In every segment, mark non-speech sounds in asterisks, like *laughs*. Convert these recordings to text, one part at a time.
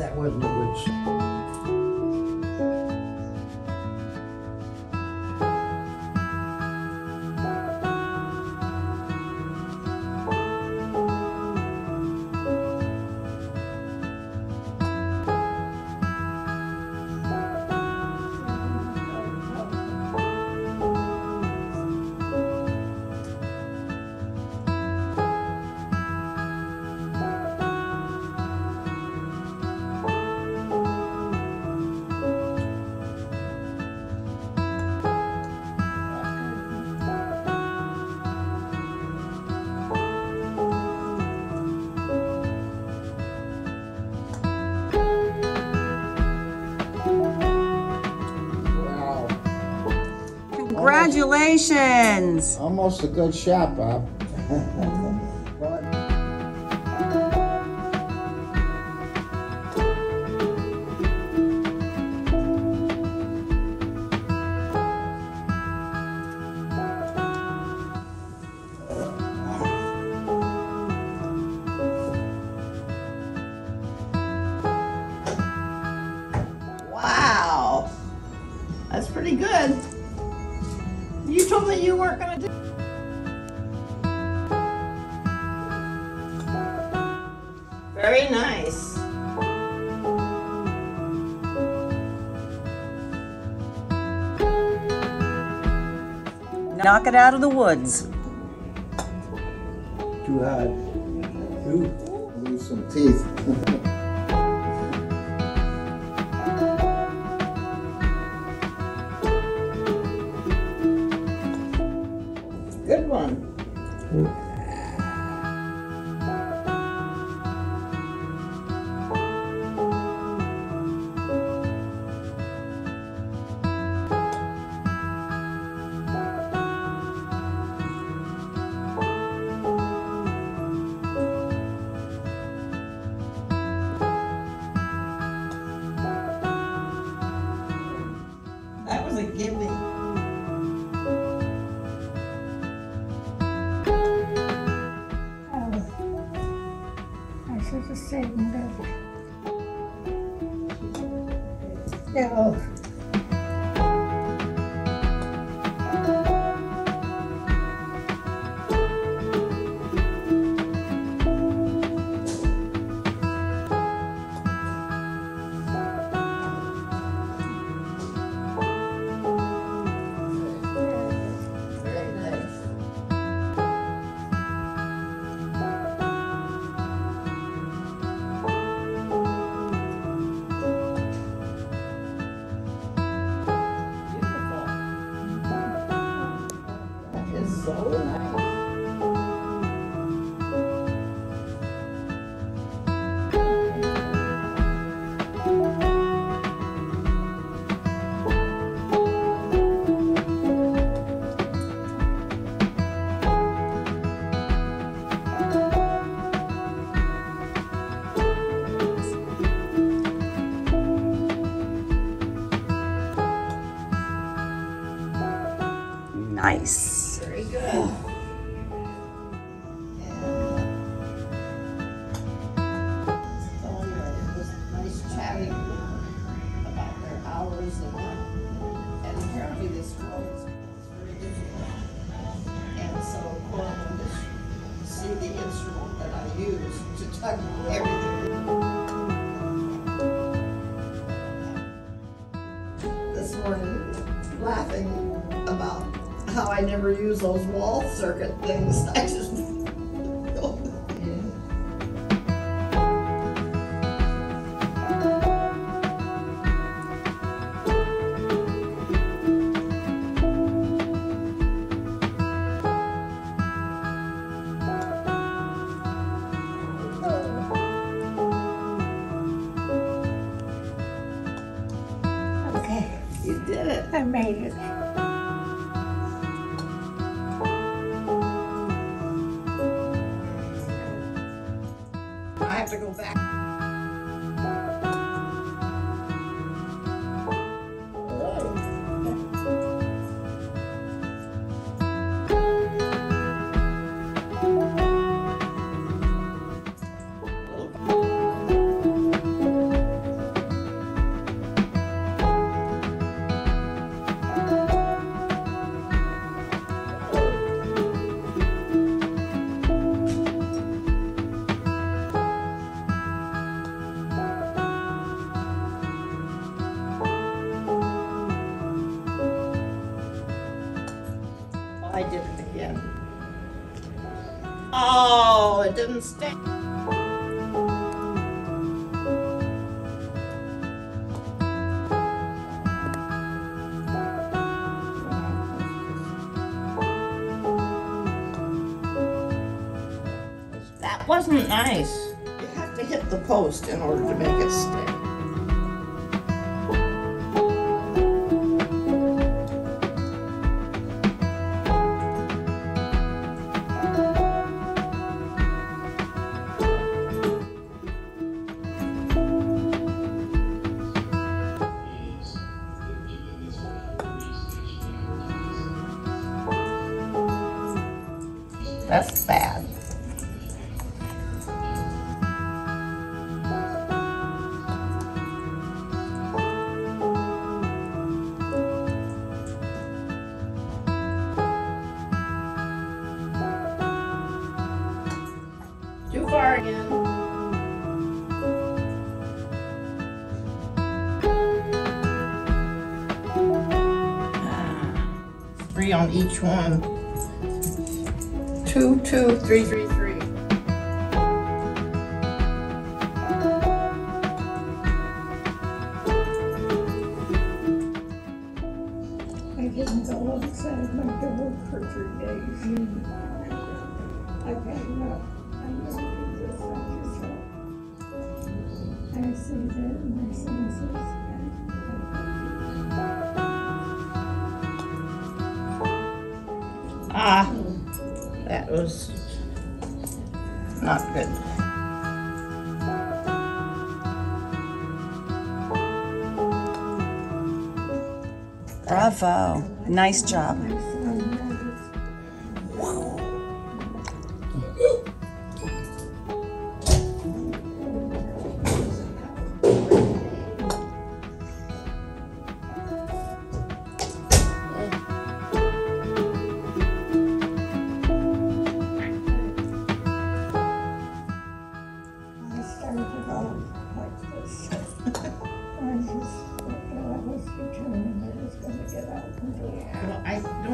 that wasn't a good. Congratulations. Almost a good shot, Bob. Wow. That's pretty good. You told me you weren't gonna do. Very nice. Knock it out of the woods. Too hard. Ooh. Lose some teeth. *laughs* That Should have said no. That This morning, laughing about how I never use those wall circuit things. *laughs* I just. I made it. I have to go back. I did it again. Oh, it didn't stay. That wasn't nice. You have to hit the post in order to make it stick. Three on each one. Two, two, three, three, Bravo. Nice job.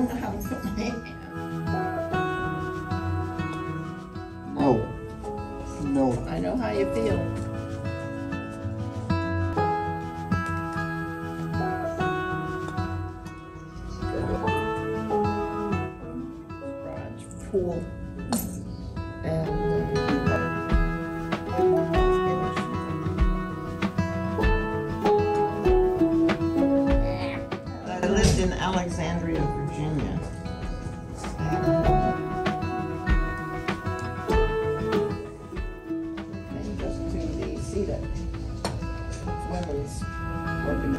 To put my hand. No. No. I know how you feel. Garage, pool, and. Uh, I lived the seat at women's working.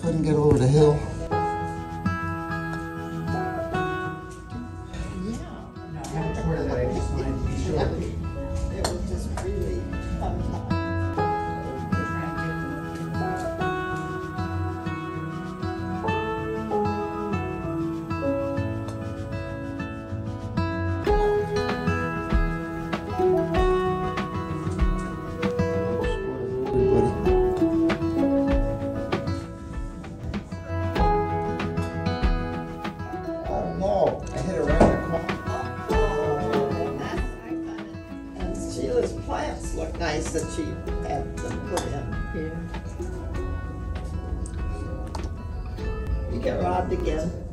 Couldn't get over the hill. Yeah. It was just really fun get robbed again.